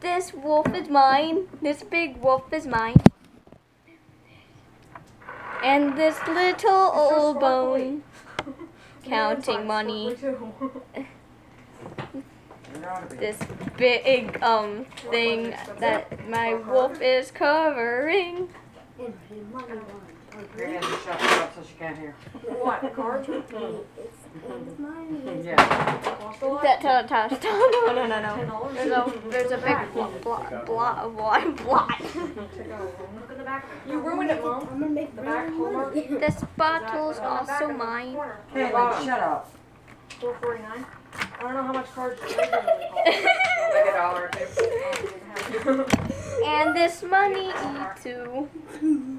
This wolf is mine. This big wolf is mine. And this little old bone counting money. This big um thing that my wolf is covering. Your hands are shut up so she can't hear. What, card? Yeah. That ta ta ta no no no no. There's a there's a big blot blot blot blot blot. Look in the back. You ruined it, Mom. I'm gonna make The back Hallmark. This bottle's also mine. Caitlin, shut up. Four forty nine. I don't know how much cards you regularly Like a dollar or two. And this money too.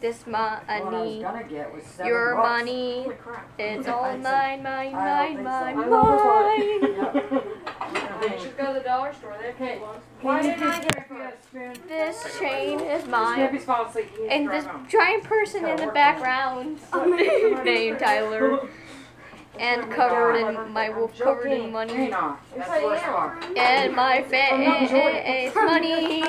This uh, What I was money, gonna get was seven your money, it's all mine, mine, mine, don't think so. mine, mine. You should go to the dollar store. They have Okay. coupons. Why didn't I get a spoon? This chain is mine. Snippy's falling asleep. You need to And this home. giant person in the background named Tyler. And covered in my wolf covered in money. not. That's Yes, I worse am. part. And my face money.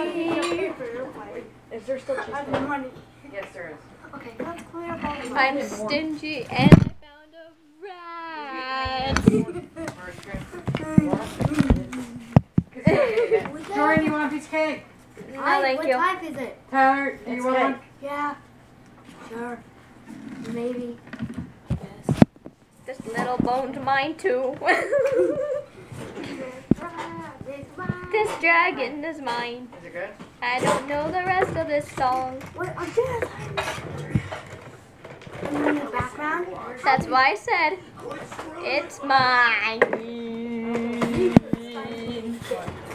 Is there still I cheese? Have money. Yes, there is. Okay, let's clear up all the. I'm stingy and I found a rat. Jordan, you want a piece of cake? No, Hi, thank what you. type is it? Tyler, do you want cake. one? Yeah. Sure. Maybe. Yes. This little bone's mine too. this dragon is mine. Is it good? I don't know the rest of this song. What? I did. In the background. That's why I said it's mine. That's how I